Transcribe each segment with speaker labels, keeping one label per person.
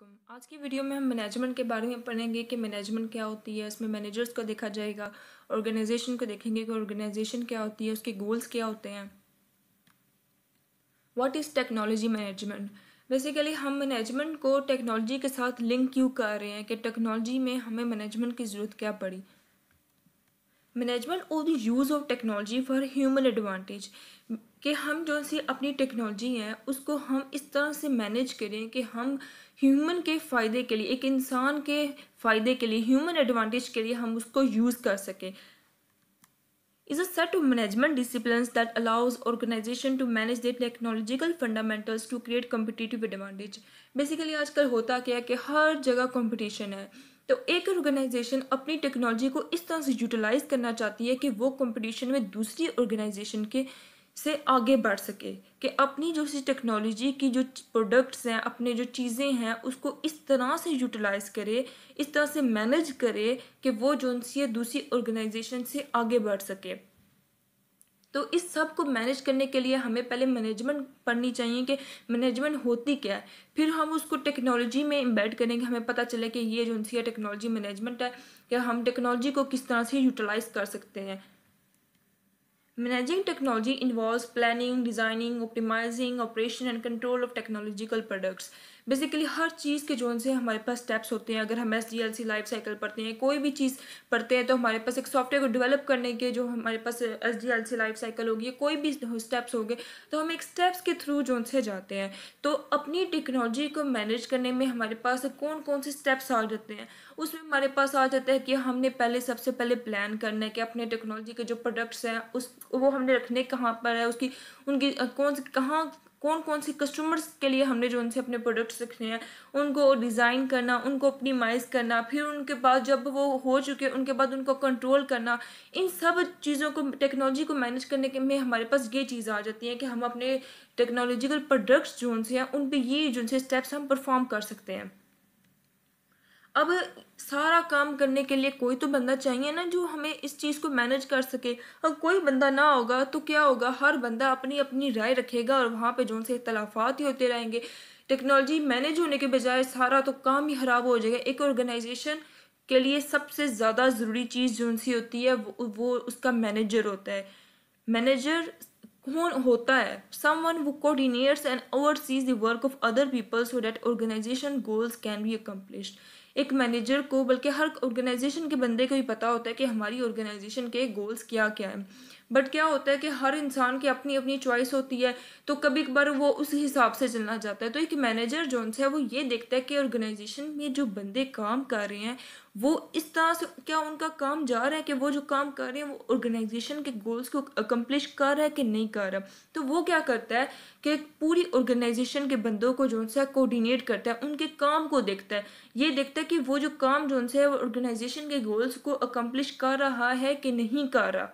Speaker 1: वालेकुम। आज की वीडियो में हम मैनेजमेंट के बारे में पढ़ेंगे कि मैनेजमेंट क्या होती है इसमें मैनेजर्स को देखा जाएगा ऑर्गेनाइजेशन को देखेंगे कि ऑर्गेनाइजेशन क्या होती है, उसके गोल्स क्या होते हैं। What is technology management basically हम मैनेजमेंट को टेक्नोलॉजी के साथ लिंक क्यों कर रहे हैं कि टेक्नोलॉजी में हमें मैनेजमेंट की ज़रूरत क्या पड़ी? Management of the use of technology for human advantage कि हम जो सी अपनी टेक्नोलॉजी है, उसको हम इस तरह से मैनेज करें कि हम ह्यूमन के फ़ायदे के लिए, एक इंसान के फ़ायदे के लिए ह्यूमन एडवांटेज के लिए हम उसको यूज़ कर सकें। Is a set of management disciplines that allows organization to manage their technological fundamentals to create competitive advantage. Basically आजकल होता क्या है कि हर जगह कंपटीशन है। तो एक ऑर्गेनाइजेशन अपनी टेक्नोलॉजी को इस तरह से यूटिलाइज करना चाहती है कि वो कंपटीशन में दूसरी ऑर्गेनाइजेशन के से आगे बढ़ सके, कि अपनी जो सी टेक्नोलॉजी की जो प्रोडक्ट्स हैं, अपने जो चीज़ें हैं, उसको इस तरह से यूटिलाइज करे, इस तरह से मैनेज करे कि वो जो सी दूसरी ऑर्गेनाइजेशन से आगे बढ़ सके। तो इस सबको मैनेज करने के लिए हमें पहले मैनेजमेंट पढ़नी चाहिए कि मैनेजमेंट होती क्या है फिर हम उसको टेक्नोलॉजी में इम्बेड करेंगे हमें पता चले कि ये जो सी टेक्नोलॉजी मैनेजमेंट है कि हम टेक्नोलॉजी को किस तरह से यूटिलाइज कर सकते हैं Managing technology involves planning, designing, optimizing, operation and control of technological products. Basically हर चीज़ के जोन से हमारे पास स्टेप्स होते हैं, अगर हम S D L C life cycle पढ़ते हैं, कोई भी चीज़ पढ़ते हैं तो हमारे पास एक सॉफ्टवेयर को डेवलप करने के जो हमारे पास S D L C life cycle होगी, कोई भी स्टेप्स होंगे तो हम एक स्टेप्स के थ्रू जोन से जाते हैं। तो अपनी टेक्नोलॉजी को मैनेज करने में हमारे पास कौन कौन से स्टेप्स आ जाते हैं, उसमें हमारे पास आ जाता है कि हमने पहले, सबसे पहले प्लान करना है कि अपने टेक्नोलॉजी के जो प्रोडक्ट्स हैं, उस, वो हमने रखने कहाँ पर है, उसकी उनकी कौन से, कहाँ कौन कौन सी कस्टमर्स के लिए हमने जो उनसे अपने प्रोडक्ट्स रखने हैं, उनको डिज़ाइन करना, उनको ऑप्टिमाइज़ करना, फिर उनके बाद जब वो हो चुके उनके बाद उनको कंट्रोल करना, इन सब चीज़ों को टेक्नोलॉजी को मैनेज करने के में हमारे पास ये चीज़ आ जाती है कि हम अपने टेक्नोलॉजिकल प्रोडक्ट्स जो उनसे हैं, उन पर ये, जो उनसे स्टेप्स हम परफॉर्म कर सकते हैं। अब सारा काम करने के लिए कोई तो बंदा चाहिए ना जो हमें इस चीज़ को मैनेज कर सके। अब कोई बंदा ना होगा तो क्या होगा? हर बंदा अपनी अपनी राय रखेगा और वहाँ पे जो से इतलाफात ही होते रहेंगे। टेक्नोलॉजी मैनेज होने के बजाय सारा तो काम ही ख़राब हो जाएगा। एक ऑर्गेनाइजेशन के लिए सबसे ज़्यादा ज़रूरी चीज़ जो सी होती है वो, वो उसका मैनेजर होता है। मैनेजर कौन होता है? सम वन वो coordinates and oversees the work of other people so that organisation goals can be accomplished एक मैनेजर को, बल्कि हर ऑर्गेनाइजेशन के बंदे को ही पता होता है कि हमारी ऑर्गेनाइजेशन के गोल्स क्या क्या हैं। बट क्या होता है कि हर इंसान की अपनी अपनी चॉइस होती है तो कभी कभार वो उस हिसाब से चलना चाहता है। तो एक मैनेजर जो है, वो ये देखता है कि ऑर्गेनाइजेशन में जो बंदे काम कर रहे हैं, वो इस तरह से क्या उनका काम जा रहा है कि वो जो काम कर रहे हैं, वो ऑर्गेनाइजेशन के गोल्स को अकम्पलिश कर रहा है कि नहीं कर रहा? तो वो क्या करता है कि पूरी ऑर्गेनाइजेशन के बंदों को जो है कोऑर्डिनेट करता है, उनके काम को देखता है। ये देखता है कि वो जो काम जो है, वो ऑर्गेनाइजेशन के गोल्स को अकम्पलिश कर रहा है कि नहीं कर रहा?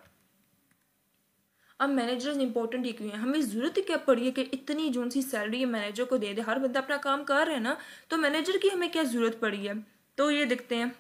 Speaker 1: अब मैनेजर्स इंपॉर्टेंट ही क्यों है? हमें ज़रूरत क्या पड़ी है कि इतनी जो सी सैलरी मैनेजर को दे दे? हर बंदा अपना काम कर रहा है ना तो मैनेजर की हमें क्या ज़रूरत पड़ी है? तो ये देखते हैं।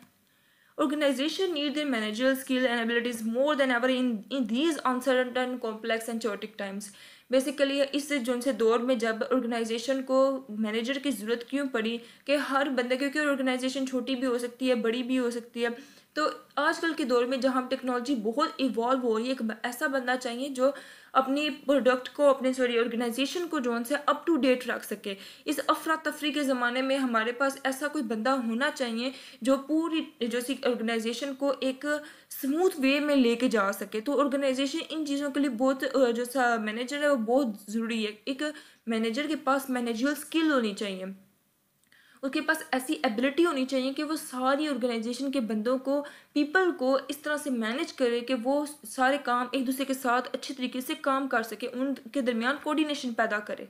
Speaker 1: Organization need their managerial skill and abilities more than ever in in these uncertain, complex and chaotic times. Basically इस जो से दौर में जब ऑर्गेनाइजेशन को मैनेजर की ज़रूरत क्यों पड़ी? कि हर बंदे क्योंकि ऑर्गेनाइजेशन छोटी भी हो सकती है बड़ी भी हो सकती है तो आजकल के दौर में जहाँ टेक्नोलॉजी बहुत इवॉल्व हो रही है, एक ऐसा बंदा चाहिए जो अपनी प्रोडक्ट को, अपने सॉरी ऑर्गेनाइजेशन को जो से अप टू डेट रख सके। इस अफरा तफरी के ज़माने में हमारे पास ऐसा कोई बंदा होना चाहिए जो पूरी, जो सी ऑर्गेनाइजेशन को एक स्मूथ वे में लेके जा सके। तो ऑर्गेनाइजेशन इन चीज़ों के लिए बहुत जो मैनेजर है, वो बहुत ज़रूरी है। एक मैनेजर के पास मैनेजर स्किल होनी चाहिए। उसके पास ऐसी एबिलिटी होनी चाहिए कि वो सारी ऑर्गेनाइजेशन के बंदों को पीपल को इस तरह से मैनेज करे कि वो सारे काम एक दूसरे के साथ अच्छे तरीके से काम कर सके, उनके दरमियान कोऑर्डिनेशन पैदा करे।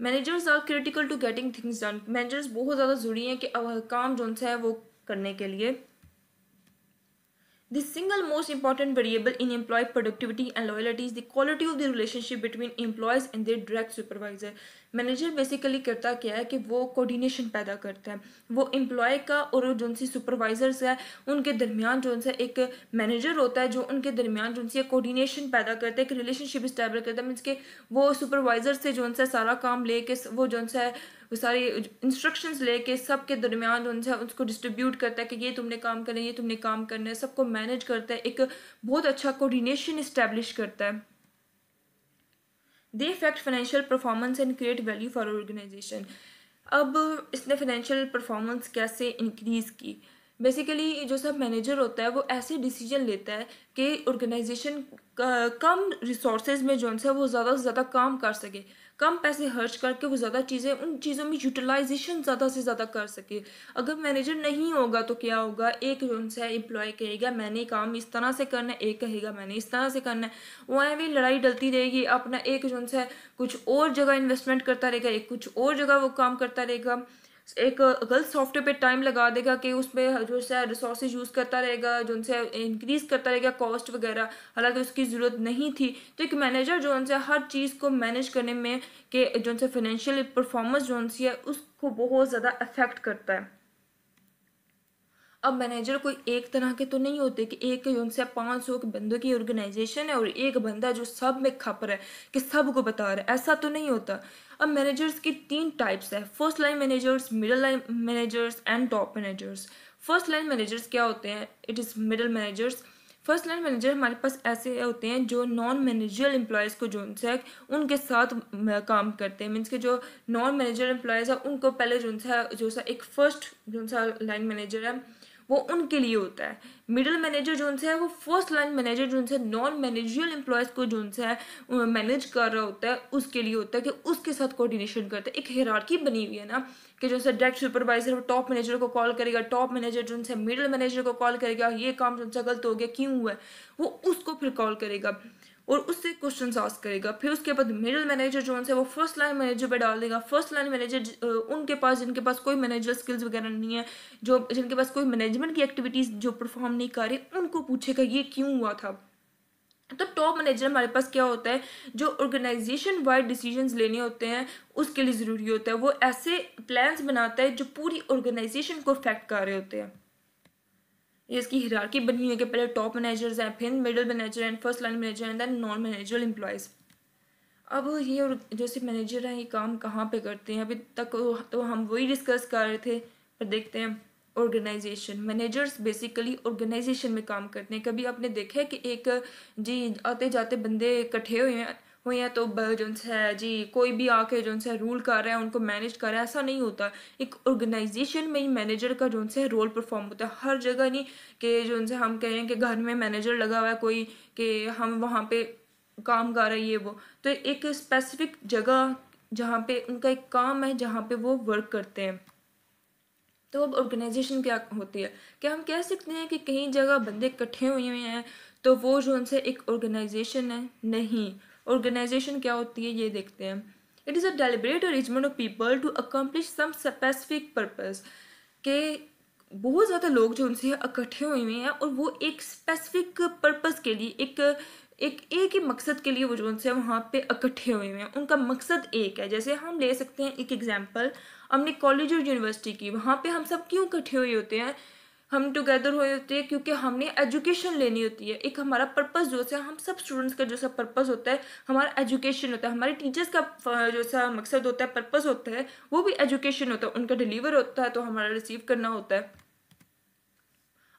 Speaker 1: Managers are critical to getting things done managers बहुत ज़्यादा ज़रूरी हैं कि काम जो है वो करने के लिए। The single most important variable in employee productivity and loyalty is the quality of the relationship between employees and their direct supervisor. Manager basically करता क्या है कि वो कोऑर्डिनेशन पैदा करता है वो एम्प्लॉय का और जो उनसी सुपरवाइजर्स है, उनके दरमियान जो उनसे एक मैनेजर होता है, जो उनके दरमियान जो उनसे कोऑर्डिनेशन पैदा करता है, एक रिलेशनशिप इस्टेब्लिश करता है मीन्स के वो सुपरवाइजर से जो उनसे सारा काम लेके, वो जो उनसे वो सारी इंस्ट्रक्शंस लेके सबके दरमियान उनसे उसको डिस्ट्रीब्यूट करता है कि ये तुमने काम करना है, ये तुमने काम करना है, सबको मैनेज करता है, एक बहुत अच्छा कोऑर्डिनेशन इस्टेब्लिश करता है। They effect financial performance and create value for organisation अब इसने फाइनेंशियल परफॉर्मेंस कैसे इंक्रीज़ की? बेसिकली जो सब मैनेजर होता है, वो ऐसे डिसीज़न लेता है कि ऑर्गेनाइजेशन कम रिसोर्सेज में जो है वो ज़्यादा से ज़्यादा काम कर सके। कम पैसे खर्च करके वो ज़्यादा चीज़ें, उन चीज़ों में यूटिलाइजेशन ज़्यादा से ज़्यादा कर सके। अगर मैनेजर नहीं होगा तो क्या होगा? एक उनसे एम्प्लॉय कहेगा, मैंने काम इस तरह से करना है। एक कहेगा, मैंने इस तरह से करना है। वहाँ भी लड़ाई डलती रहेगी। अपना एक जो उनसे कुछ और जगह इन्वेस्टमेंट करता रहेगा, एक कुछ और जगह वो काम करता रहेगा। एक गलत सॉफ्टवेयर पे टाइम लगा देगा कि उसमें जो है रिसोर्सेज यूज़ करता रहेगा, जो उनसे इंक्रीज़ करता रहेगा कॉस्ट वगैरह, हालाँकि उसकी ज़रूरत नहीं थी। तो एक मैनेजर जो उनसे हर चीज़ को मैनेज करने में, कि जो उनसे फाइनेंशियल परफॉर्मेंस जो उनसी है, उसको बहुत ज़्यादा अफेक्ट करता है। अब मैनेजर कोई एक तरह के तो नहीं होते कि एक उनसे पाँच सौ बंदों की ऑर्गेनाइजेशन है और एक बंदा जो सब में खप रहा है, कि सबको बता रहा है। ऐसा तो नहीं होता। अब मैनेजर्स की तीन टाइप्स है। First line managers middle line managers and top managers first line managers क्या होते हैं? It is middle managers first line manager हमारे पास ऐसे होते हैं जो नॉन मैनेजर एम्प्लॉयज़ को जो उनसे है उनके साथ काम करते हैं। मीन्स के जो नॉन मैनेजर एम्प्लॉयज़ है, उनको पहले जो उनसे जो सा एक फ़र्स्ट जो सा लाइन मैनेजर है। वो उनके लिए होता है। मिडिल मैनेजर जो उनसे है, वो फ़र्स्ट लाइन मैनेजर जो उनसे नॉन मैनेजरियल एम्प्लॉयज़ को जो उनसे मैनेज कर रहा होता है, उसके लिए होता है कि उसके साथ कोऑर्डिनेशन करता है। एक हेरारकी बनी हुई है ना, कि जो डायरेक्ट सुपरवाइजर वो टॉप मैनेजर को कॉल करेगा टॉप मैनेजर जो उनसे मिडिल मैनेजर को कॉल करेगा, ये काम जो उनसे गलत हो गया, क्यों हुआ है, वो उसको फिर कॉल करेगा। और उससे क्वेश्चन आस्क करेगा। फिर उसके बाद मिडिल मैनेजर जो है वो फ़र्स्ट लाइन मैनेजर पे डाल देगा। फ़र्स्ट लाइन मैनेजर उनके पास जिनके पास कोई मैनेजर स्किल्स वगैरह नहीं है, जो, जिनके पास कोई मैनेजमेंट की एक्टिविटीज़ जो परफॉर्म नहीं कर रही, उनको पूछेगा, ये क्यों हुआ था? तो टॉप मैनेजर हमारे पास क्या होता है? जो ऑर्गेनाइजेशन वाइड डिसीजंस लेने होते हैं, उसके लिए ज़रूरी होता है। वो ऐसे प्लान्स बनाता है, जो पूरी ऑर्गेनाइजेशन को अफेक्ट कर रहे होते हैं। ये इसकी हिरारकी बनी हुई है कि पहले टॉप मैनेजर्स हैं, फिर middle manager and first line manager and then non manager employees अब ये और जैसे मैनेजर हैं, ये काम कहाँ पे करते हैं? अभी तक तो हम वही डिस्कस कर रहे थे, पर देखते हैं ऑर्गेनाइजेशन मैनेजर्स बेसिकली ऑर्गेनाइजेशन में काम करते हैं। कभी आपने देखा है कि एक, जी आते जाते बंदे इकट्ठे हुए हैं हुई हैं तो जो है, जी, कोई भी आके जो है रूल कर रहा है, उनको मैनेज कर रहा है, ऐसा नहीं होता। एक ऑर्गेनाइजेशन में ही मैनेजर का जो है रोल परफॉर्म होता है। हर जगह नहीं कि जो उनसे हम कह हैं कि घर में मैनेजर लगा हुआ है, कोई कि हम वहाँ पे काम कर रहे हैं, ये वो। तो एक स्पेसिफिक जगह जहाँ पे उनका एक काम है, जहाँ पे वो वर्क करते हैं। तो अब ऑर्गेनाइजेशन क्या होती है? क्या हम कह सकते हैं कि कहीं जगह बंदे इकट्ठे हुए हैं तो वो जो उनसे एक ऑर्गेनाइजेशन है, नहीं। ऑर्गेनाइजेशन क्या होती है, ये देखते हैं। It is a deliberate arrangement of people to accomplish some specific purpose के बहुत ज़्यादा लोग जो उनसे इकट्ठे हुए हुए हैं और वो एक स्पेसिफिक पर्पज़ के लिए, एक एक एक ही मकसद के लिए वो जो उनसे वहाँ पे इकट्ठे हुए हुए हैं। उनका मकसद एक है। जैसे हम ले सकते हैं एक एग्जांपल हमने कॉलेज और यूनिवर्सिटी की। वहाँ पे हम सब क्यों इकट्ठे हुए होते हैं? हम टुगेदर हुए होते हैं क्योंकि हमने एजुकेशन लेनी होती है। एक हमारा पर्पस जो है हम सब स्टूडेंट्स का जो सा पर्पस होता है, हमारा एजुकेशन होता है, हमारे टीचर्स का जो सा मकसद होता है पर्पस होता है, वो भी एजुकेशन होता है, उनका डिलीवर होता है तो हमारा रिसीव करना होता है।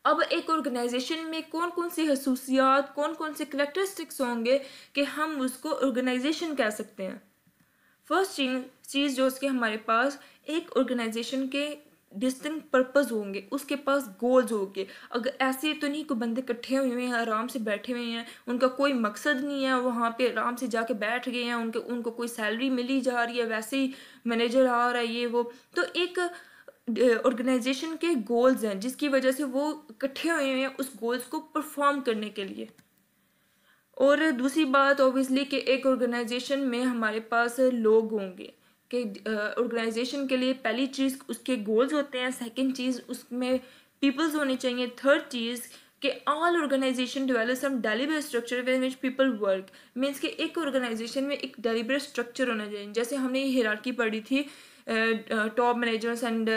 Speaker 1: अब एक ऑर्गेनाइजेशन में कौन कौन सी खसूसियात कौन कौन से करेक्टरिस्टिक्स होंगे कि हम उसको ऑर्गेनाइजेशन कह सकते हैं? फ़र्स्ट चीज़ जो उसके हमारे पास, एक ऑर्गेनाइजेशन के डिस्टिंग पर्पज़ होंगे, उसके पास गोल्स होंगे। अगर ऐसे तो नहीं कोई बंदे इकट्ठे हुए हैं, आराम से बैठे हुए हैं, उनका कोई मकसद नहीं है, वहाँ पे आराम से जाके बैठ गए हैं, उनके, उनको कोई सैलरी मिली जा रही है, वैसे ही मैनेजर आ रहा है ये वो। तो एक ऑर्गेनाइजेशन के गोल्स हैं, जिसकी वजह से वो इकट्ठे हुए हैं उस गोल्स को परफॉर्म करने के लिए। और दूसरी बात ऑब्वियसली कि एक ऑर्गेनाइजेशन में हमारे पास लोग होंगे। कि ऑर्गेनाइजेशन के लिए पहली चीज़ उसके गोल्स होते हैं सेकंड चीज़ उसमें पीपल्स होनी चाहिए थर्ड चीज़ कि all organisation develop some deliberate structure with which people work means कि एक ऑर्गेनाइजेशन में एक डेलीबरेट स्ट्रक्चर होना चाहिए। जैसे हमने ये हिरारकी पढ़ी थी top managers and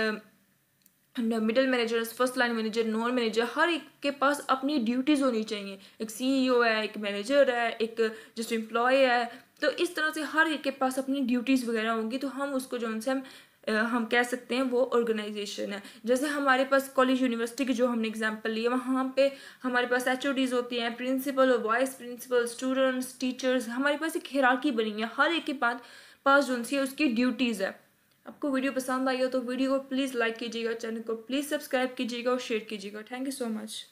Speaker 1: middle managers first line manager non manager हर एक के पास अपनी ड्यूटीज़ होनी चाहिए। एक सीईओ है, एक मैनेजर है, एक जस्ट एम्प्लॉय है तो इस तरह से हर एक के पास अपनी ड्यूटीज़ वगैरह होंगी तो हम उसको जो उनसे हम हम कह सकते हैं वो ऑर्गेनाइजेशन है। जैसे हमारे पास कॉलेज यूनिवर्सिटी की जो हमने एग्जांपल लिया वहाँ पे हमारे पास एच होती हैं प्रिंसिपल और वाइस प्रिंसिपल स्टूडेंट्स टीचर्स हमारे पास एक हिरारकी बनी है। हर एक के पास पास जो है उसकी ड्यूटीज़ है। आपको वीडियो पसंद आई हो तो वीडियो को प्लीज़ लाइक कीजिएगा चैनल को प्लीज़ सब्सक्राइब कीजिएगा और शेयर कीजिएगा। Thank you so much